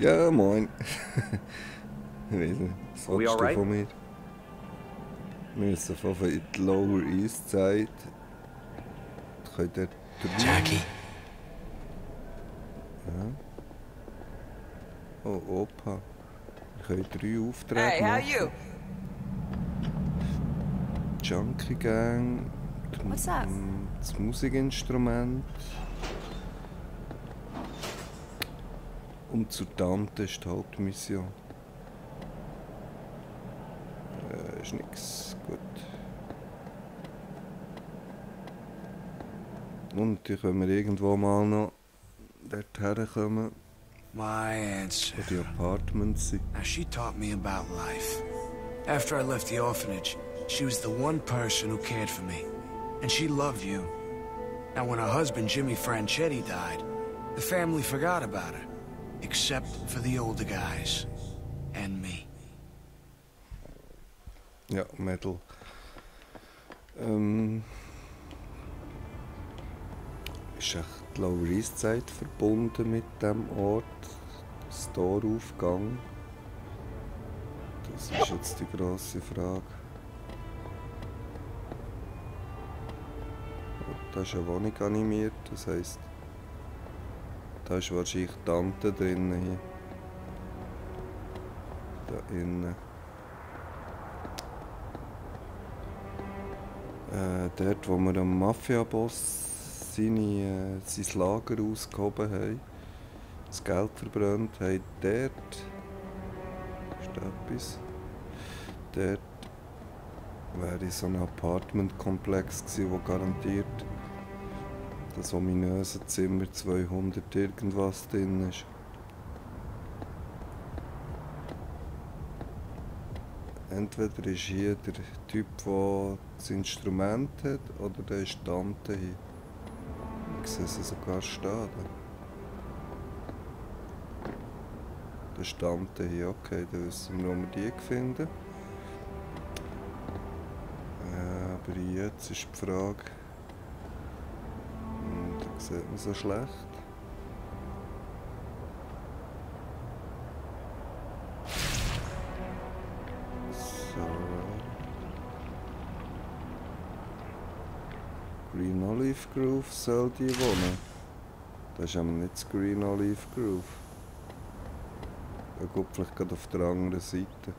Ja, moin. ich weiß nicht, was willst du von mir? Wir müssen von in die Lower East Side. Ich kann dort drei... Jackie, Oh, Opa. Wir können drei Aufträge Hey, how machen. you? Junkie Gang. What's that? mm, Das Musikinstrument. Und zur Tante ist die Hauptmission. Äh, ist nix. Gut. Und die können wir irgendwo mal noch dort herkommen, my answer. wo die Apartments sind. Now, she taught me about life. After I left the orphanage, she was the one person who cared for me. And she loved you. Now, when her husband, Jimmy Franchetti, died, the family forgot about her. Except for the older guys. And me. Ja, Metal. Ähm, ist echt die Lower East Side verbunden mit dem Ort? Das Toraufgang? Das ist jetzt die grosse Frage. Oh, Da ist eine Wohnung animiert, das heisst, da ist wahrscheinlich Tante drinnen hier. Da innen. Äh, dort, wo wir am Mafia-Boss seine, äh, sein Lager ausgehoben haben, das Geld verbrannt haben, dort ist da etwas. Dort wäre so ein Apartmentkomplex gewesen, wo garantiert das ominöse Zimmer 200 irgendwas drin ist. Entweder ist hier der Typ, der das Instrument hat, oder der ist Tante hier. Ich sehe sie sogar stehen. Das ist Tante hier, okay, dann wissen wir, wo wir die finden. Äh, aber jetzt ist die Frage. Man so schlecht. So. Green Olive Grove soll die wohnen. Das ist aber nicht das Green Olive Grove. Ja gut, vielleicht gerade auf der anderen Seite.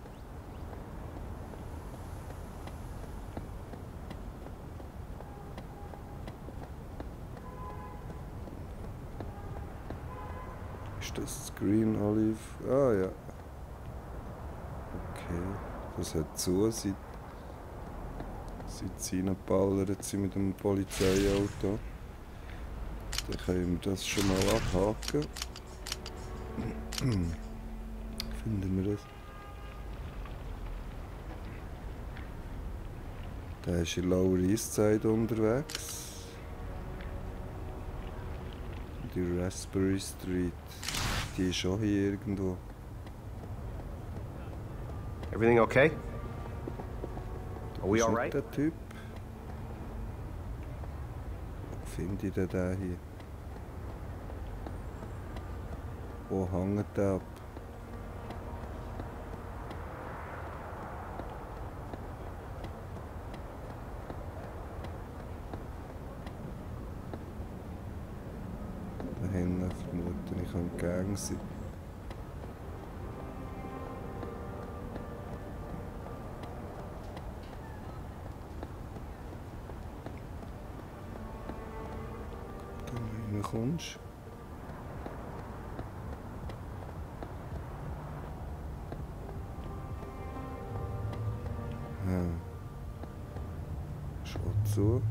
Olive? Ah ja. Okay. Das hat zu, seit, seit sie reingeballert sind mit dem Polizeiauto. Dann können wir das schon mal abhaken. Finden wir das? Der ist in Lower East Side unterwegs. Die Raspberry Street. Die ist auch hier irgendwo. Everything okay? Are we Ist all nicht right? der Typ? Finde ich den hier? Wo hängt der ab? Da hinten Gang sein. Da reinkommst. Ja. Schaut zu.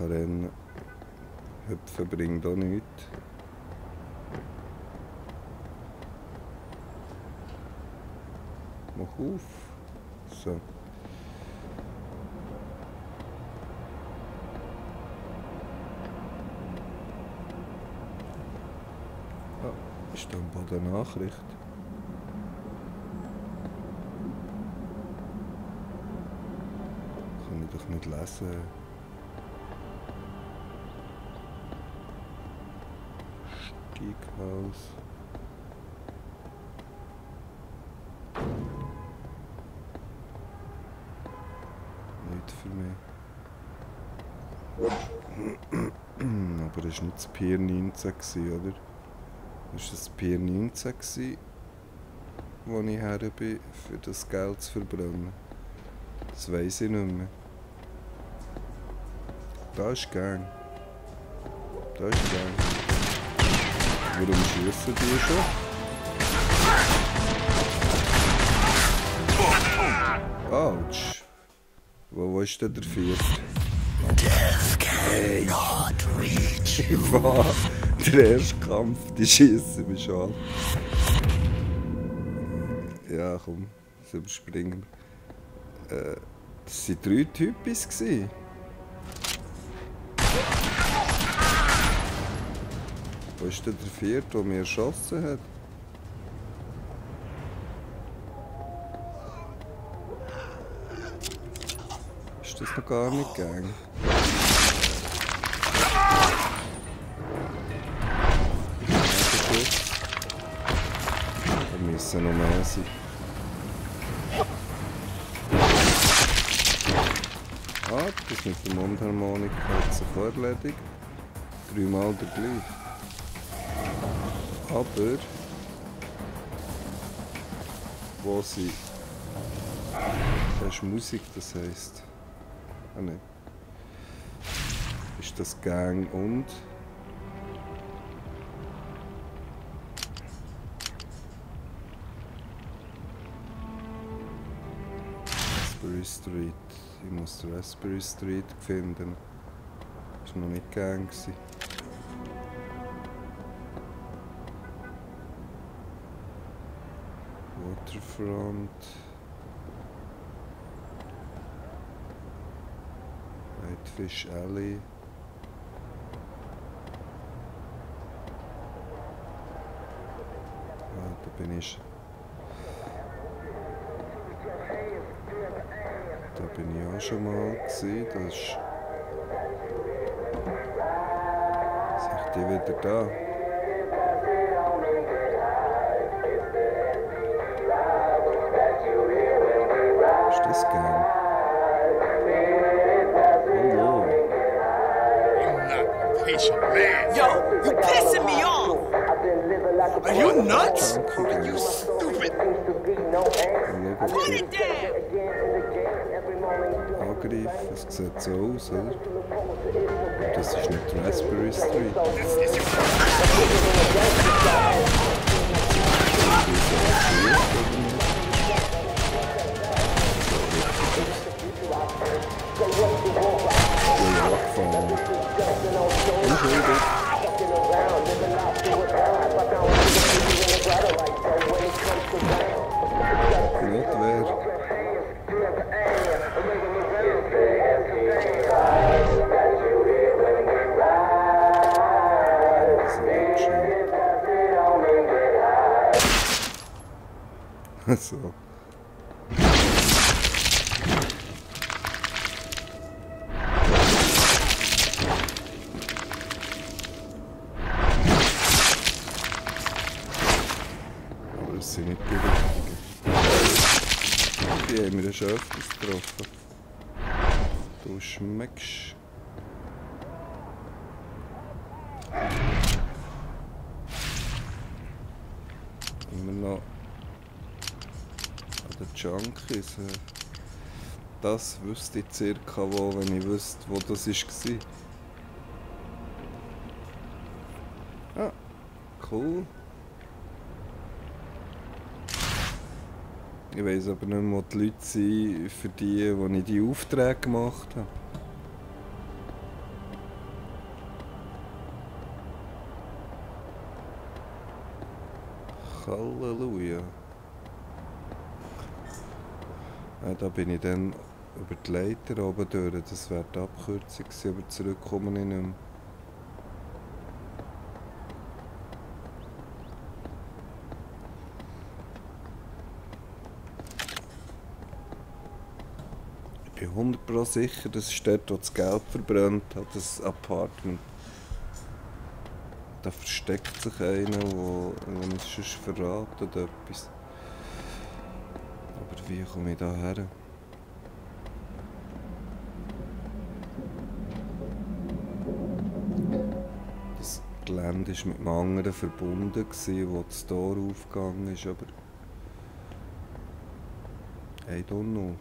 Rennen Hüpfen bringt auch nichts. Mach auf. So. Ah, ist da ein Boden Nachricht? Kann ich doch nicht lesen. House. Nicht für mich. Aber das war nicht das Pier 19, gewesen, oder? Das war das Pier 19, gewesen, wo ich her bin, für das Geld zu verbrennen. Das weiß ich nicht mehr. Da ist gern. Da ist gern. Schießen die schon? Autsch. Wo, wo ist denn der vierte? Not reach. Was? Der erste Kampf, die schießen mich schon an. Ja, komm, das überspringen. Äh, das waren drei Typis. gewesen. Wo ist denn der vierte, der mich erschossen hat? Ist das noch gar nicht gegangen? Da müssen noch mehr sein. Ah, das mit der Mundharmonika hat sich erledigt. Dreimal der gleich. Aber... Wo sie... Das ist Musik, das heisst... Ah ne. Ist das Gang und... Raspberry Street. Ich muss Raspberry Street finden. Ist noch nicht Gang gewesen. Waterfront. Whitefish Alley. Ah, da bin ich. Da bin ich auch schon mal gewesen. Das ist. Sind die wieder da? Man. Yo, you pissing me off! Are you nuts? Are you stupid? Put it down! Angriff, es sieht so aus, oder? Das ist nicht Raspberry Street. This is your Ja, abgefahren. Unschuldig. Notwehr. Das ist nicht schön. So. Schon öfters getroffen. Du schmeckst. Immer noch an den Junkies. äh, Das wüsste ich circa wo, wenn ich wüsste, wo das war. Ah, cool. Ich weiß aber nicht mehr, wo die Leute sind, für die, wo ich die Aufträge gemacht habe. Halleluja. Ja, da bin ich dann über die Leiter oben durch. Das wäre die Abkürzung aber zurückkomme ich nicht mehr. Ich bin 100% sicher, das ist dort, wo das Geld verbrannt hat, das Apartment. da versteckt sich einer, wo uns sonst verratet etwas. Aber wie komme ich da her? Das Gelände war mit einem anderen verbunden, wo das Tor aufgegangen ist, aber... I don't know.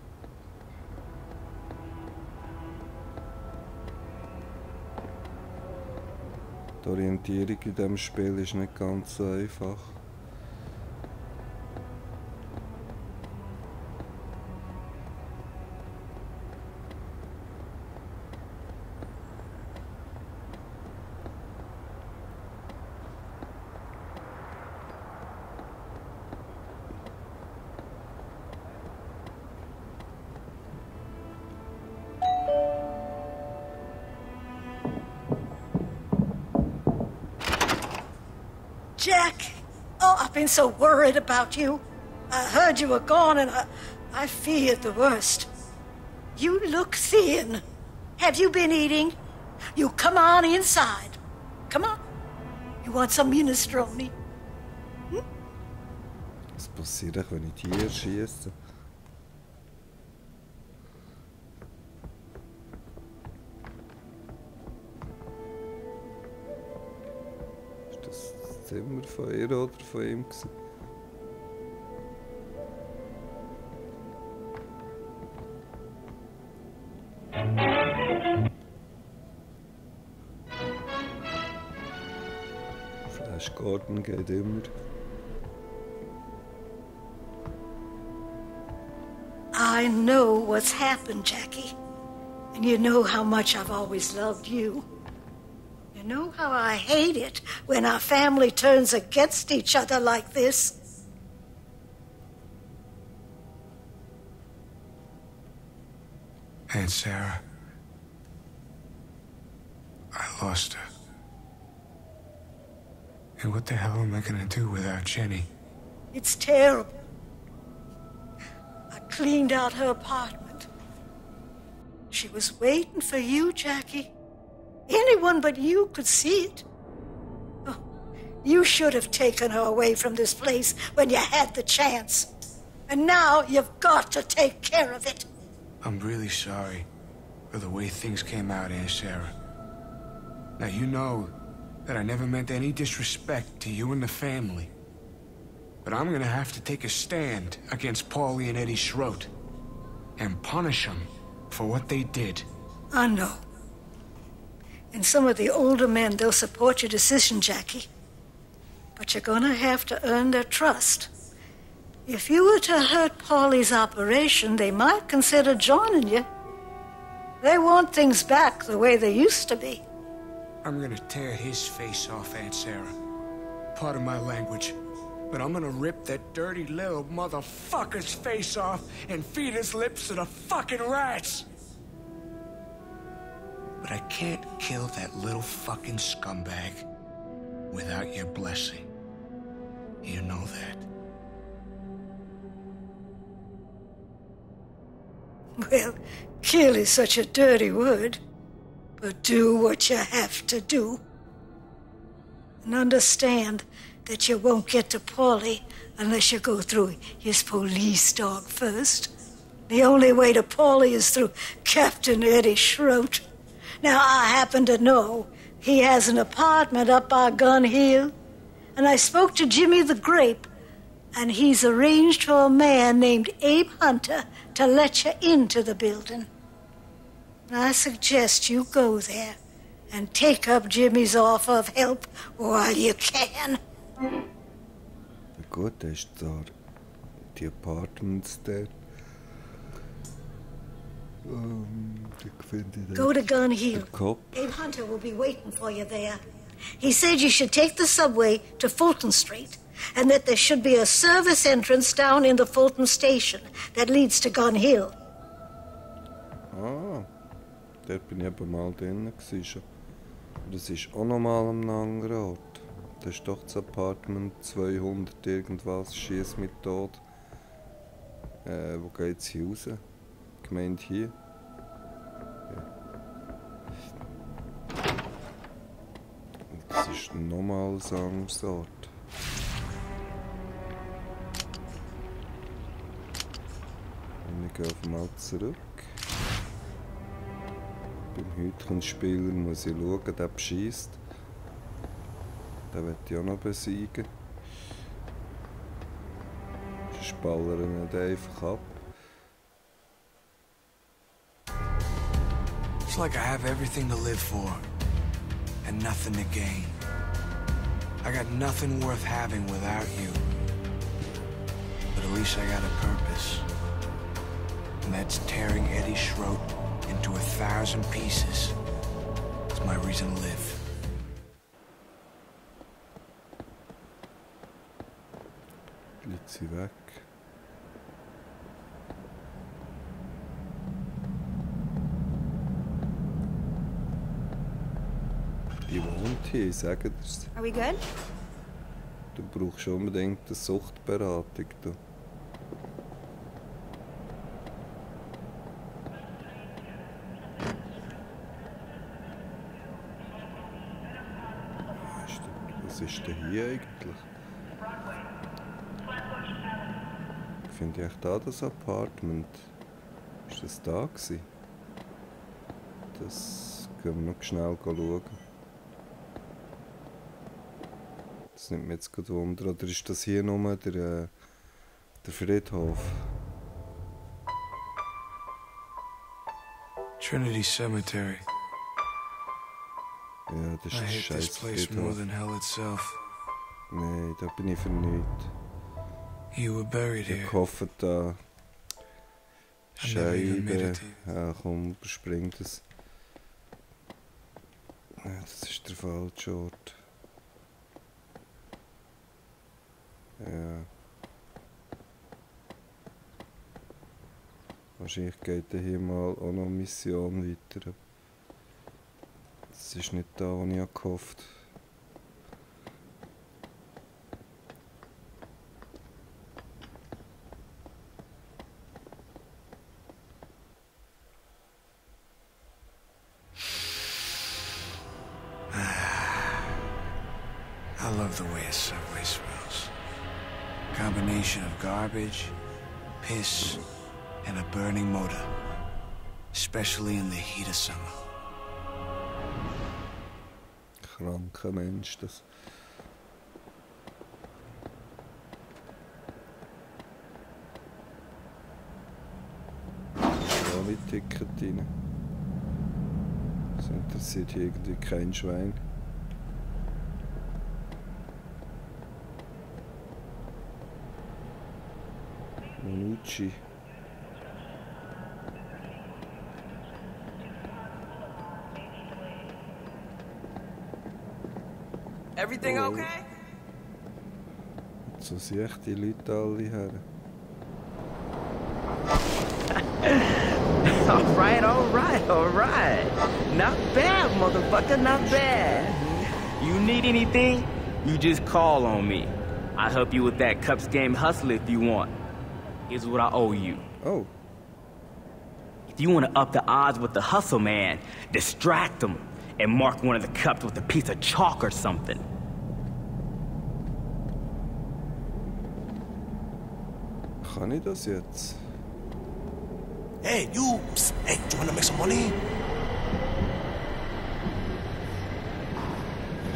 Die Orientierung in diesem Spiel ist nicht ganz so einfach. So worried about you. I heard you were gone and I, I feared the worst. You look thin. Have you been eating? You come on inside. Come on. You want some minestrone? Hmm? Tiere schieße? Das das Zimmer von ihr oder von ihm? Gewesen? Flash Gordon geht immer. I know what's happened, Jackie. And you know how much I've always loved you. You know how I hate it when our family turns against each other like this. Aunt Sarah. I lost her. And what the hell am I gonna do without Jenny? It's terrible. I cleaned out her apartment. She was waiting for you, Jackie. Anyone but you could see it. Oh, you should have taken her away from this place when you had the chance. And now you've got to take care of it. I'm really sorry for the way things came out, Aunt Sarah. Now, you know that I never meant any disrespect to you and the family. But I'm gonna have to take a stand against Paulie and Eddie Schroet and punish them for what they did. I know. And some of the older men, they'll support your decision, Jackie. But you're gonna have to earn their trust. If you were to hurt Paulie's operation, they might consider joining you. They want things back the way they used to be. I'm gonna tear his face off, Aunt Sarah. Pardon my language. But I'm gonna rip that dirty little motherfucker's face off and feed his lips to the fucking rats! But I can't kill that little fucking scumbag without your blessing. You know that. Well, kill is such a dirty word. But do what you have to do. And understand that you won't get to Paulie unless you go through his police dog first. The only way to Paulie is through Captain Eddie Schroet. Now, I happen to know he has an apartment up by Gun Hill, and I spoke to Jimmy the Grape, and he's arranged for a man named Abe Hunter to let you into the building. I suggest you go there and take up Jimmy's offer of help while you can. Da ist da die Apartments dort. Go to Gun Hill. Abe Hunter will be waiting for you there. He said you should take the subway to Fulton Street and that there should be a service entrance down in the Fulton station that leads to Gun Hill. Ah, dort bin ich eben mal drin gewesen Das ist auch nochmal an einem anderen Ort. Das ist doch das Apartment 200 irgendwas, schieß mit tot. Äh, wo geht's hier raus? Gemeint hier. Das ist nochmal Ort. Und ich gehe auf einmal zurück. Beim heutigen Spieler muss ich schauen, der beschießt. Den will ich auch noch besiegen. Sonst ballern wir nicht einfach ab. Like I have everything to live for and nothing to gain. I got nothing worth having without you. But at least I got a purpose. And that's tearing Eddie Schroet into a thousand pieces. It's my reason to live. Liegt sie weg. Die wohnt hier, ich sage dir's. Are we good? Du brauchst unbedingt eine Suchtberatung. Du. Was ist denn- Was ist denn hier eigentlich? Finde ich echt da das Apartment? Ist das da gewesen? Das können wir noch schnell schauen. Das nimmt mich jetzt gerade Wunder. Oder ist das hier nur der, äh, der Friedhof? Trinity Cemetery. Ja, das ist ein scheiß Friedhof. Nein, da bin ich für nichts. You were buried Ich here. hoffe da. Scheibe. Ja, komm, überspring das. Ja, das ist der falsche Ort. Ja. Wahrscheinlich geht er hier mal auch noch Mission weiter. Das ist nicht da, wo ich gehofft habe. Garbage, piss, and a burning motor. Especially in the heat of summer. Kranker Mensch, das. Da mit Ticket rein. Das interessiert hier irgendwie kein Schwein. Monucci. Everything Oh. okay? So sind echt die Leute alle her. All right, all right, all right. Not bad, motherfucker, not bad. You need anything? You just call on me. I'll help you with that Cups game hustle if you want. Here's what I owe you. Oh, If you want to up the odds with the hustle man, distract him and mark one of the cups with a piece of chalk or something. kann ich das jetzt? Hey, you! Psst, hey, do you wanna make some money?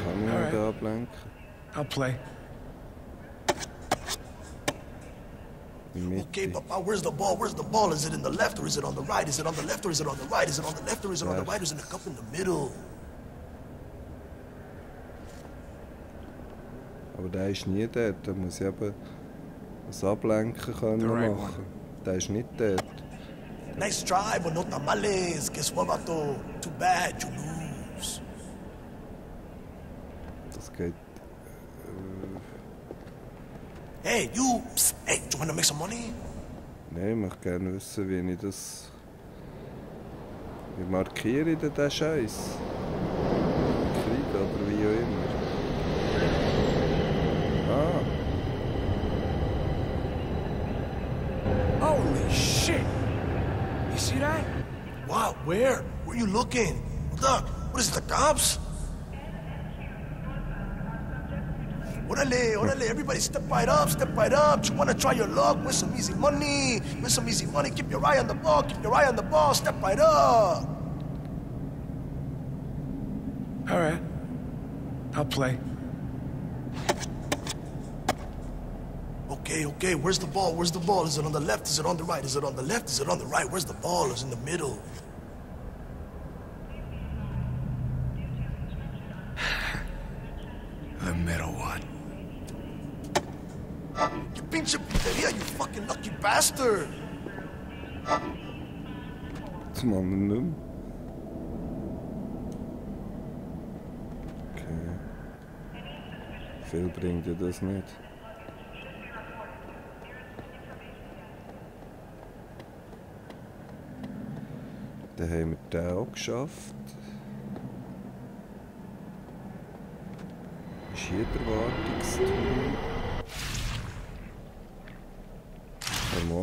Kann ich Alright. da ablenken? I'll play. In die Okay, Papa, where's the ball? Where's the ball? Is it in the left or is it on the right? Is it on the left or is it on the right? Is it on the left or is it on the right? Or is it in the cup in the middle? Aber der ist nie dort. Da muss ich eben das Ablenken können The right machen. Der ist nicht dort. Nice try, but no tamales. Guess what, Vato? Too bad, you lose. Das geht. Hey, you! Psst, hey, do you wanna make some money? Nein, ich möchte gerne wissen, wie ich das. Wie markiere ich denn den Scheiß? Kreide oder wie auch immer. Ah, Holy shit! You see that? Wow, where? Where you looking? Look, what is it, the cops? Orale, orale, everybody step right up, step right up. You wanna try your luck, win some easy money, win some easy money. Keep your eye on the ball, keep your eye on the ball, step right up. All right. I'll play. Okay, okay, where's the ball? Where's the ball? Is it on the left? Is it on the right? Is it on the left? Is it on the right? Where's the ball? Is it in the middle? Bastard! Zum anderen. Okay. Viel bringt dir das nicht. Dann haben wir den auch geschafft. Ist hier der Wartungsturm?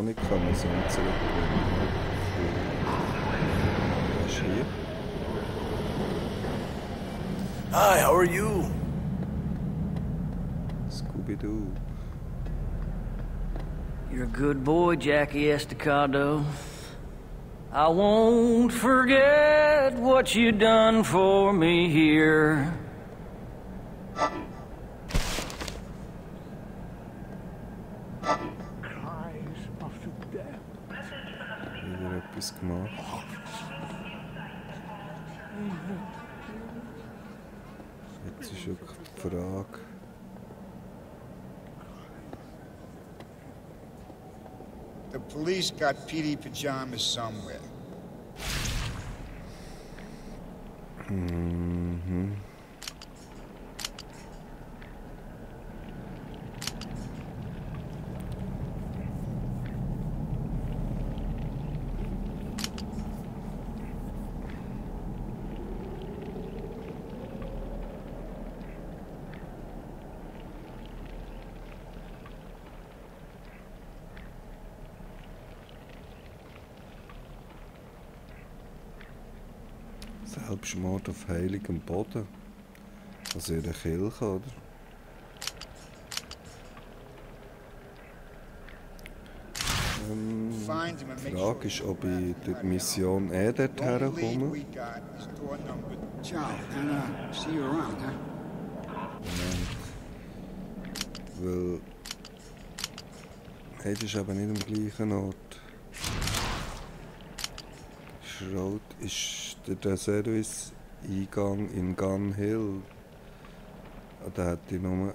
Harmonika muss ich zurückbringen. Hier? Hi, how are you? Scooby-Doo. You're a good boy, Jackie Estacado. I won't forget what you done for me here. Jetzt ist wirklich die Frage. The police got PD pajamas somewhere. Mhm. Selbstmord auf heiligem Boden. Also in der Kirche, oder? Ähm, die Frage ist, ob ich durch die Mission eh dort herkomme. Weil. Hey, das ist aber nicht am gleichen Ort. Schraut ist der, Service-Eingang in Gun Hill. Da hätte ich nur.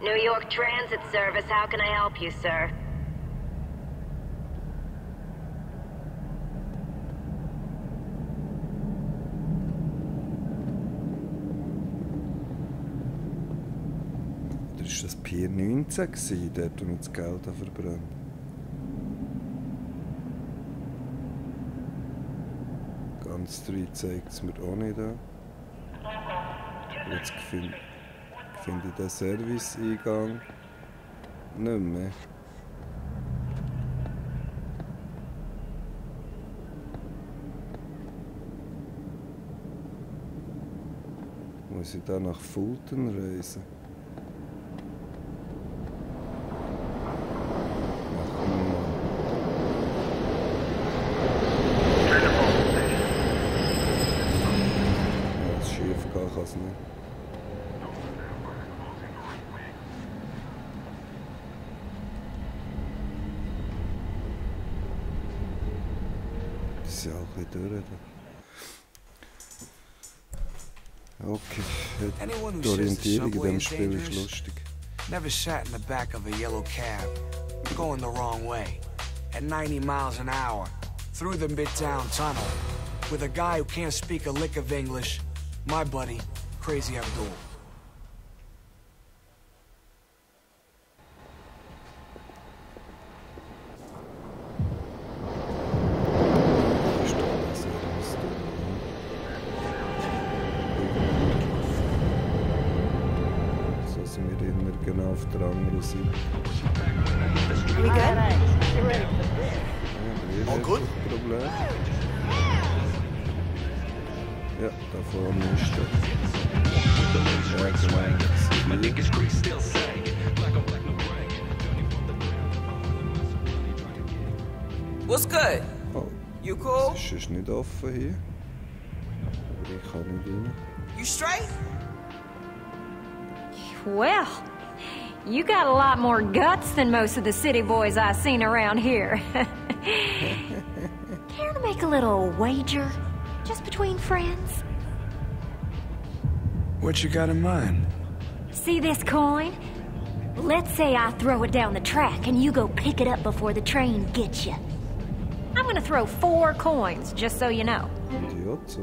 New York Transit Service, how can I help you, sir? Oder war das Pier 19, gewesen, dort, wo wir das Geld verbrennen? Ganz drei zeigt es mir auch nicht an. Jetzt finde find ich den Service-Eingang nicht mehr. Muss ich da nach Fulton reisen? Diesem is Spiel ist lustig. never sat in the back of a yellow cab, going the wrong way, at 90 miles an hour, through the Midtown Tunnel, with a guy who can't speak a lick of English, my buddy, Crazy Abdul. So sind wir erinnern genau auf der anderen Seite. We good? Ja, aber hier All ist good? das Problem. Ja, da vorne ist er. Ja, genau. das ist hier. What's good? Oh, You cool? es ist nicht offen hier. Aber ich kann nicht rein. You straight? Well, you got a lot more guts than most of the city boys I've seen around here. Care to make a little wager? Just between friends? What you got in mind? See this coin? Let's say I throw it down the track and you go pick it up before the train gets you. I'm gonna throw four coins, just so you know. Idiot.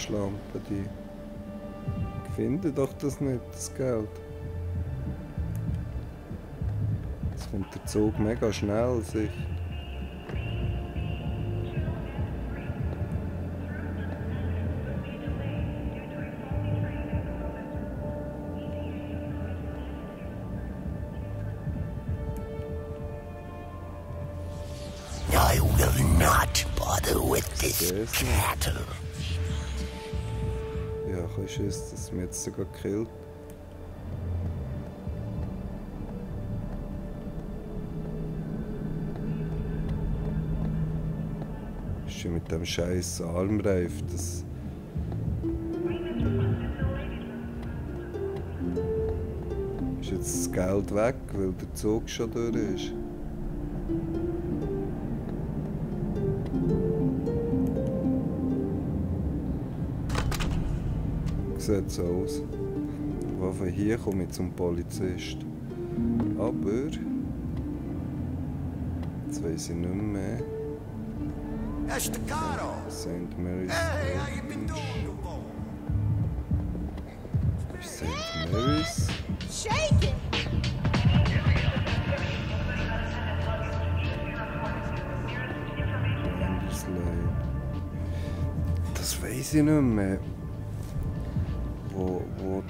Schlampe, die finden doch das nicht, das Geld. Jetzt kommt der Zug mega schnell, sich. Es, dass mir jetzt sogar gekillt. Ist ja mit dem scheiß Armreif, das. Ist jetzt das Geld weg, weil der Zug schon durch ist. Sieht so aus. Von hier komme ich zum Polizist. Aber. Jetzt weiß ich nicht mehr. That's staccato. St. Mary's. Hey, how you been doing? St. Mary's. Shake it! Das weiß ich nicht mehr.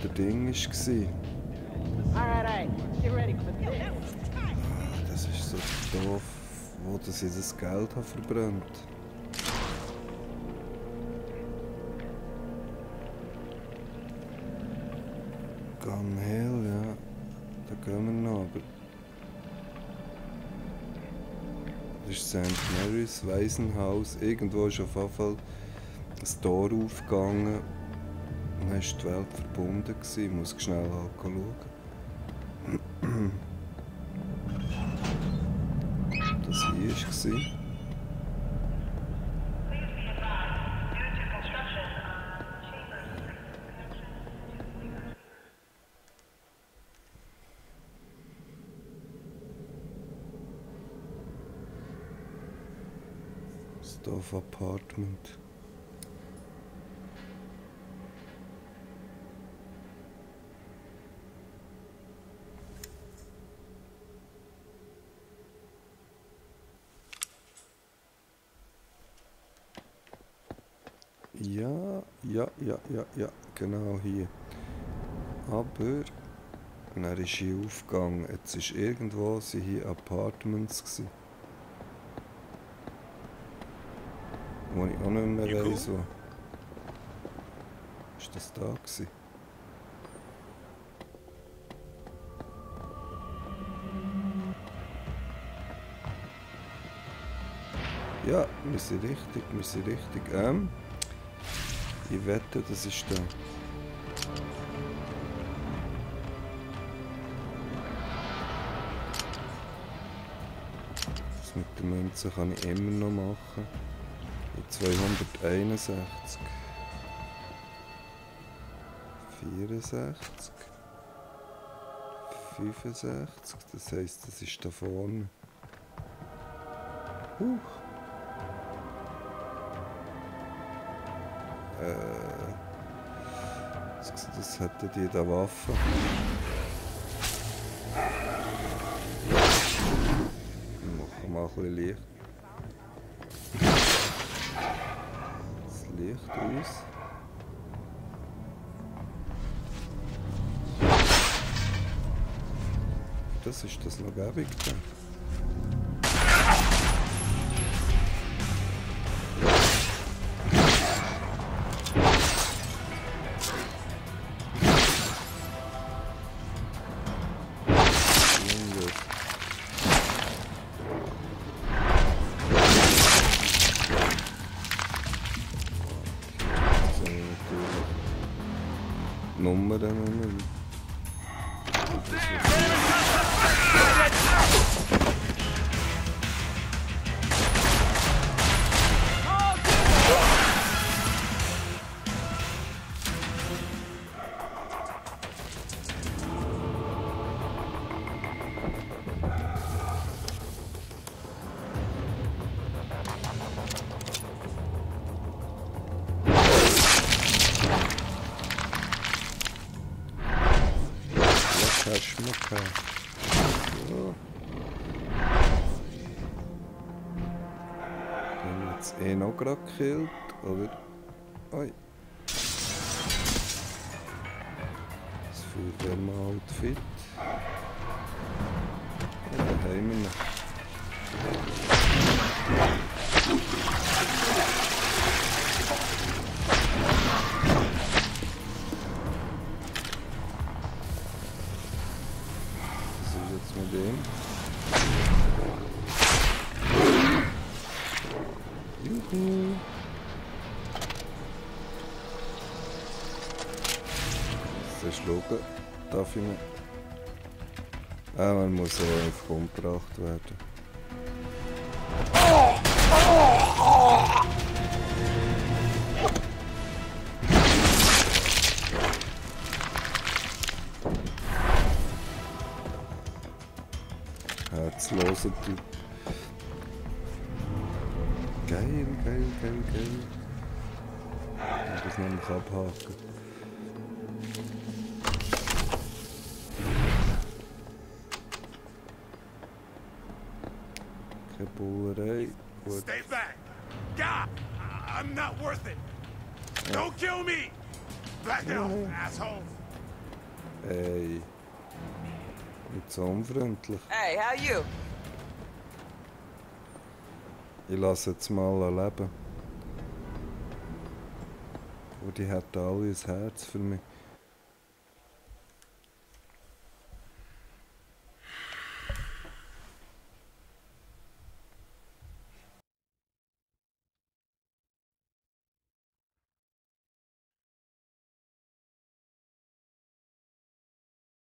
Der Ding war. Das ist so doof, wo das ich das Geld habe verbrannt. Gun Hill, ja. Da gehen wir noch, aber... Das ist St. Mary's Waisenhaus. Irgendwo ist auf jeden Fall ein Tor aufgegangen. Dann war die Welt verbunden. gewesen. Ich muss schnell schauen. Das hier war. Staff Apartment. Ja, ja, ja, genau hier. Aber dann ist hier aufgegangen. Jetzt ist irgendwo sind hier Apartments gsi. Wo ich auch nicht mehr weiss, wo. Ist das da gsi? Ja, wir sind richtig, wir sind richtig. Ähm, ich wette, das ist da. Das mit den Münzen kann ich immer noch machen. In 261. 64. 65. Das heisst, das ist da vorne. Huch. Das, das hätte da Waffe. mal ein bisschen Licht. Das Licht aus. Das ist das noch gäbig da. Lecker Schmucker. So. Den haben jetzt eh noch gerade gekillt, oder? Oi. Das Feuerwehrmann-Outfit. Ja, da haben wir ihn. Ich nicht? Ah, man muss ja einfach umgebracht werden. Herzloser Typ. Geil, geil, geil, geil. Ich das nämlich abhaken. Keine Bullerei. Gut. Stay back. God, I- I'm not worth it. Don't kill me. Back off, asshole. Ey. Nicht so unfreundlich. Hey, how you? Ich lasse jetzt mal leben. Aber die hätten alle ein Herz für mich.